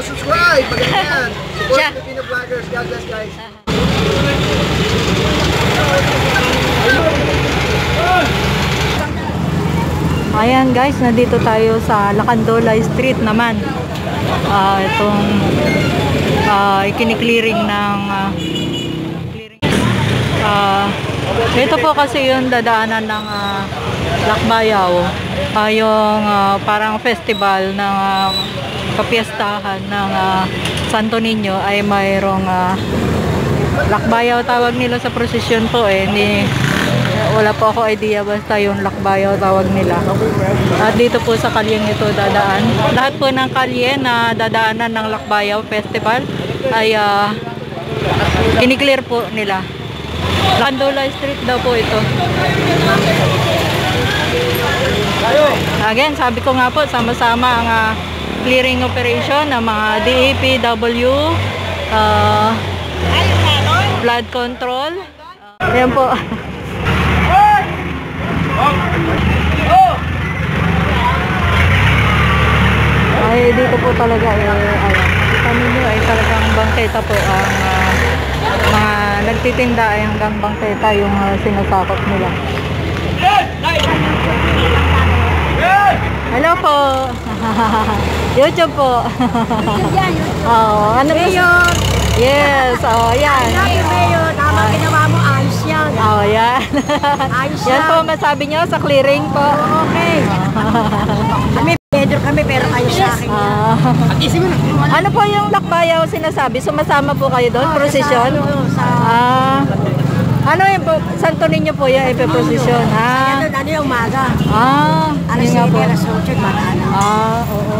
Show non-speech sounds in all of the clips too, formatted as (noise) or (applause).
subscribe! Magaling yan! Support (laughs) Siya. Filipino vloggers. God bless guys. Ayan guys, nandito tayo sa Lacandola Street naman. Ah, itong ah, ikiniklearing ng ah, clearing. Ah, ito po kasi yung dadaanan ng ah, Lakbayaw. Ah, yung ah, parang festival ng ah, kapiestahan ng ah, Santo Niño ay mayroong ah, Lakbayaw tawag nila sa prosesyon po eh. Hindi, wala po ako idea basta yung lakbayaw tawag nila. At dito po sa kalyeng ito dadaan. Lahat po ng kalye na dadaanan ng Lakbayaw Festival ay uh, kiniklear po nila. Landola Street daw po ito. Again, sabi ko nga po, sama-sama ang ah, clearing operation ng mga DAPW, uh, blood control. Uh, ayan po. ay dito po talaga eh, ay, kita ninyo ay talagang bangketa po ang ah, mga nagtitinda ay hanggang bangketa yung ah, sinasakop nila. Hello po. (laughs) YouTube po. oh, (laughs) ano po? Mayor, Yes, oh, (laughs) yan. love you, Mayor. Tama ginawa mo, ayos yan. Oh, yan. Ayos yan yan. po masabi nyo sa clearing po. Okay. Kami, Pedro kami, pero ayos sa akin. Ah. ano po yung lakbayaw sinasabi? Sumasama po kayo doon? Prosesyon? Sa, sa, Ah. Ano yung po? Santo Niño po yung ipiprosesyon? Ah. ano, ano yung umaga? Ah. Alas Yun nga 7, po. alas 8, magana. Ah, oo.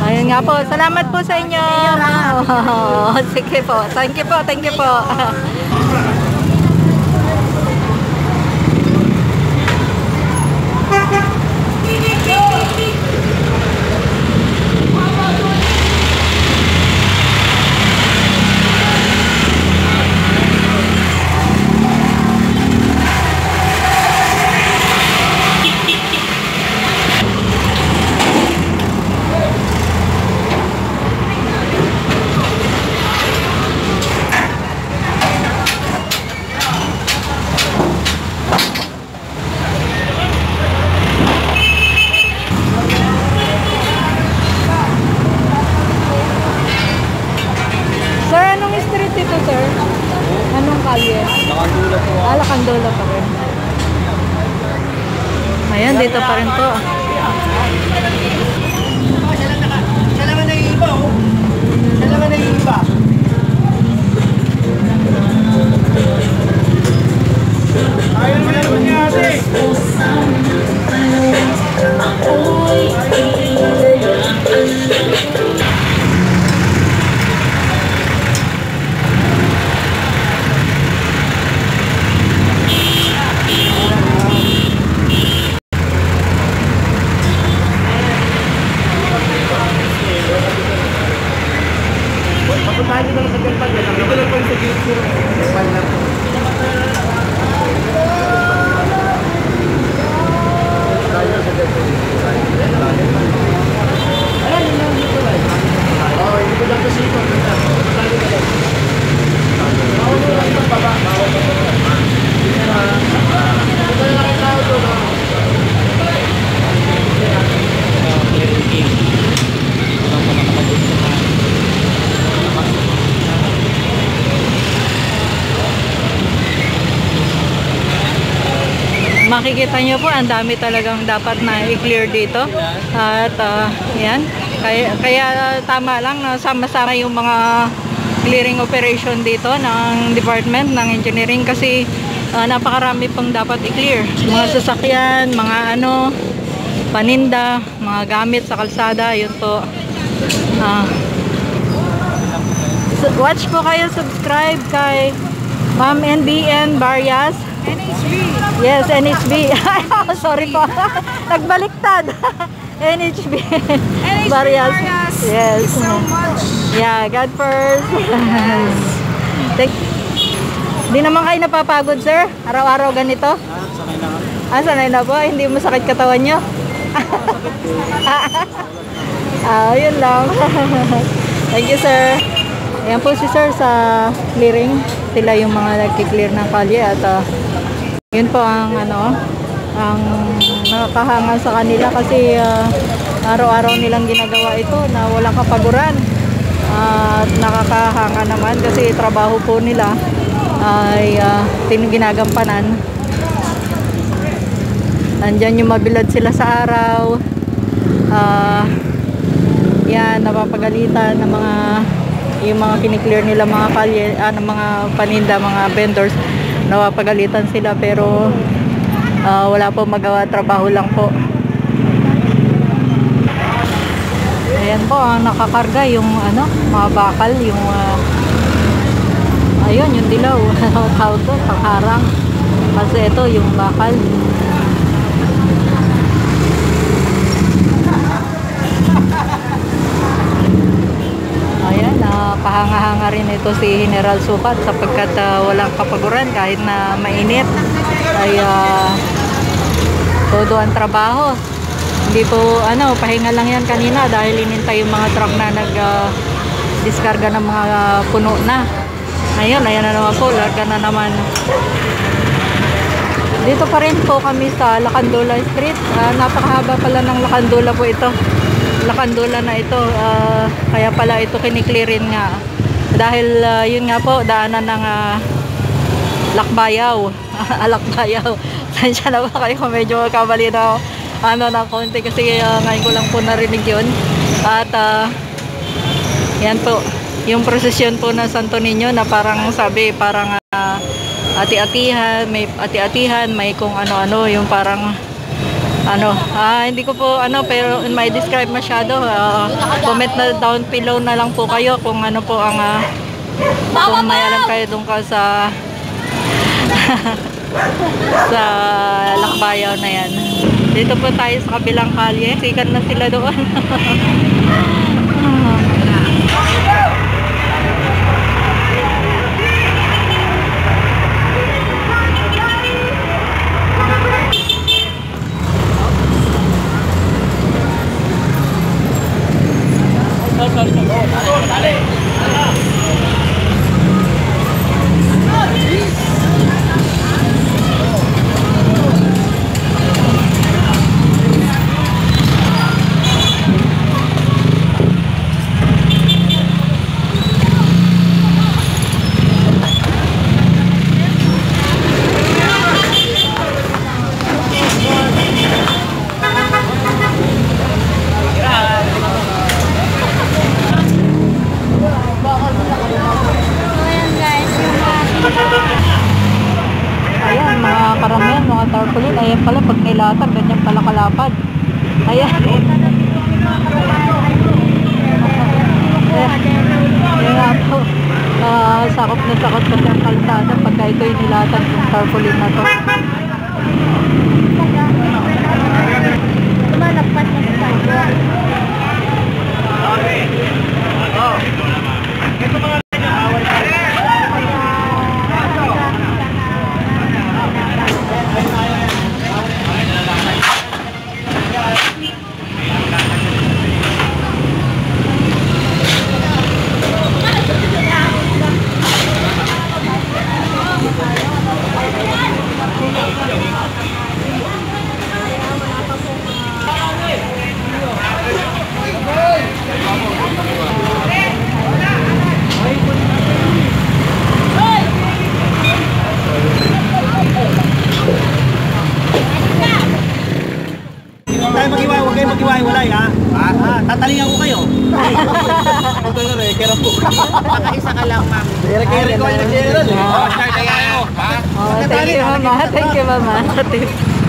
Ayun nga po. Salamat po sa inyo. Oo, (laughs) sige po. Thank you po. Thank you po. Ouça Makikita nyo po, ang dami talagang dapat na i-clear dito. At ah, yan, kaya, kaya tama lang na sama-sama yung mga clearing operation dito ng department ng engineering kasi ah, napakarami pong dapat i-clear. Mga sasakyan, mga ano, paninda, mga gamit sa kalsada, yun po. So, watch po kayo, subscribe kay Ma'am NBN Barrias. NHB. Yes, NHB. (laughs) Sorry po. (laughs) Nagbaliktad. (laughs) NHB. NHB Barrias. Yes. Thank you so much. Yeah, God first. Thank Di naman kayo napapagod, sir? Araw-araw ganito? Ah, sanay na po. Hindi mo sakit katawan nyo? ah, yun lang. Thank you, sir. Ayan po si sir sa clearing. Sila yung mga nagki-clear ng kalye at ah, yun po ang ano, ang nakakahanga sa kanila kasi ah, araw-araw nilang ginagawa ito na walang kapaguran. At nakakahanga naman kasi trabaho po nila ay uh, ginagampanan. Nandyan yung mabilad sila sa araw. Ah, yan, napapagalitan ng mga yung mga kiniklear nila mga kalye, ah, ng mga paninda, mga vendors, napapagalitan sila pero ah, wala po magawa, trabaho lang po. Ayan po, ang nakakarga yung ano, mga bakal, yung ah, ayun, yung dilaw, (laughs) tawag to, pangharang. Kasi ito, yung bakal. Ayan, nakahanga-hanga rin ito si General Sukat sapagkat ah, walang kapaguran kahit na mainit ay todo ang trabaho. Hindi po, ano, pahinga lang yan kanina dahil inintay yung mga truck na nag diskarga ng mga puno na. Ayun, ayan na naman po, larga na naman. Dito pa rin po kami sa Lacandola Street. Ah, napakahaba pala ng Lacandola po ito. Lacandola na ito. Ah, kaya pala ito kiniklearin nga. Dahil ah, yun nga po, daanan ng ah, Lakbayaw. (laughs) Lakbayaw. (laughs) Sensya na ba kayo medyo kamali na ano ng konti kasi ah, ngayon ko lang po narinig yun. At ah, yan po. Yung prosesyon po ng Santo Niño na parang sabi, parang ah, ati-atihan, may ati-atihan, may kung ano-ano, yung parang ano, ah, hindi ko po ano pero may describe masyado. Ah, comment na down below na lang po kayo kung ano po ang ah, kung may alam kayo doon ka sa (laughs) sa Lakbayaw na yan. Dito po tayo sa kabilang kalye. Sikat na sila doon. (laughs) Sakop na sakop kasi ang kalsada pagka ito'y nilatag yung tarpaulin na to. Na sa sidewalk. Huwag tayo mag-iway, huwag kayo mag-iway-walay ha. Ah, tatalingan ko kayo. Ito na rin, kera po. Nakaisa ka lang, ma'am. Kera-kera ko yung general eh. Oh, start na tayo. Ha? Oh, thank you, mama. Thank you, mama.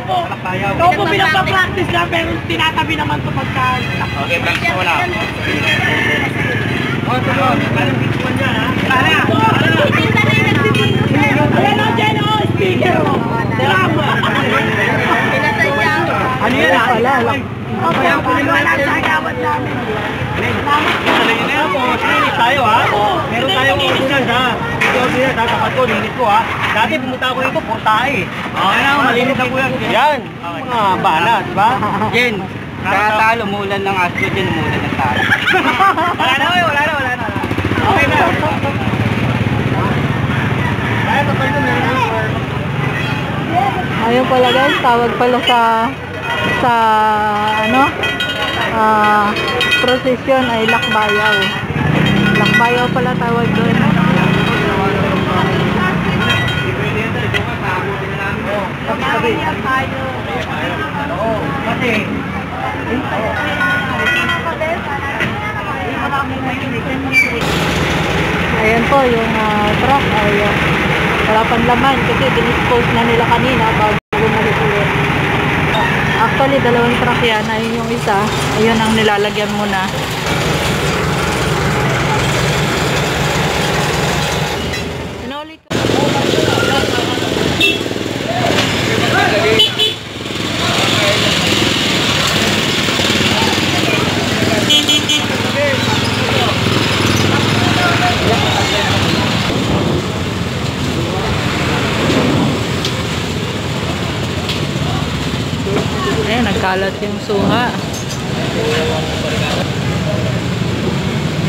Kalakbayaw po. Ikaw po pinagpa-practice lang, pero tinatabi naman to pagka... Okay, practice mo lang. Oh, tuloy. Parang binguan niya, ha? Para! Ayan o, dyan o, speaker o. Drama. Ano yan, ha? Okay, wala sa agawad namin. Tapos, linis tayo ha. Meron tayong ordinance ha. Ito ordinance ha, tapat ko, linis ko ha. Dati pumunta ako rito, portahe. Okay na, malinis na po yan. Yan, mga bana, di ba? Jen, Tatalo, umulan ng aslo dyan, umulan ng talo. (laughs) wala na, eh, wala na, wala na. Okay na. Kaya na Ayun pala guys, tawag pala sa sa ano ah procession ay lakbayaw. Lakbayaw pala tawag doon. Sabi, Oo, kasi, Ayan po yung ah, truck ay ah, wala pang laman kasi dinispose na nila kanina bago. Actually, dalawang truck yan. Ayun yung isa. Ayun ang nilalagyan muna. Sinuli ko. Nagkalat yung suha.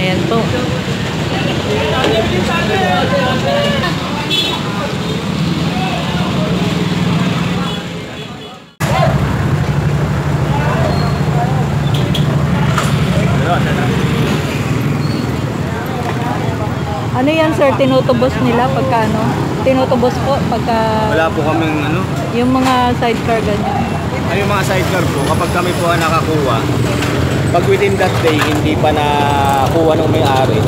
Ayan po. Ano yan sir, tinutubos nila pagka ano? Tinutubos po pagka Wala po kaming ano, yung mga sidecar ganyan. Ay yung mga sidecar po, kapag kami po ang nakakuha, pag within that day, hindi pa nakuha ng may-ari,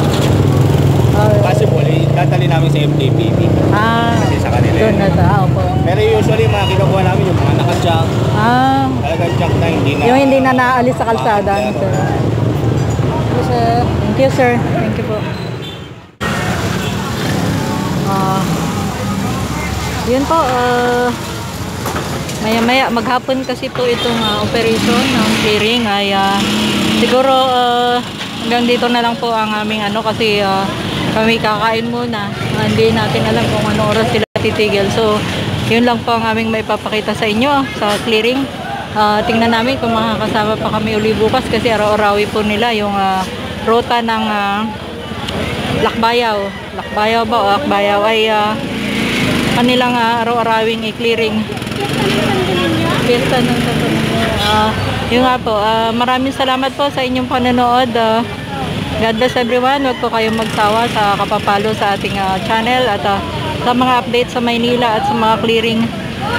possible, eh, dadali namin sa MTPP. ah, Kasi sa kanila doon yun. na sa, opo. Pero usually, mga kinukuha namin yung mga naka-junk, Ah, talagang junk na hindi na... yung hindi na naalis sa kalsada. Ah, sir. sir. Thank you, sir. Thank you po. Ah, yun po, ah, maya-maya, maghapon kasi po itong ah, operation ng clearing ay ah, siguro ah, hanggang dito na lang po ang aming ano kasi ah, kami kakain muna. Ah, hindi natin alam kung ano oras sila titigil. So, yun lang po ang aming maipapakita sa inyo sa clearing. Ah, tingnan namin kung makakasama pa kami uli bukas kasi araw-arawi po nila yung ah, rota ng ah, Lakbayaw. Lakbayaw ba o Akbayaw ay ah, kanilang ah, araw-arawing i-clearing. Fiesta ng Santo Niño. Ah, yun nga po, ah, maraming salamat po sa inyong panonood. Ah, God bless everyone. Huwag po kayong magsawa sa kapapalo sa ating ah, channel at ah, sa mga update sa Maynila at sa mga clearing.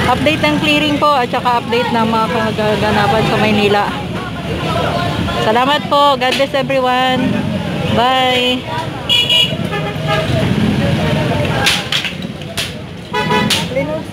Update ng clearing po at saka update ng mga kaganapan sa Maynila. Salamat po. God bless everyone. Bye. Linus.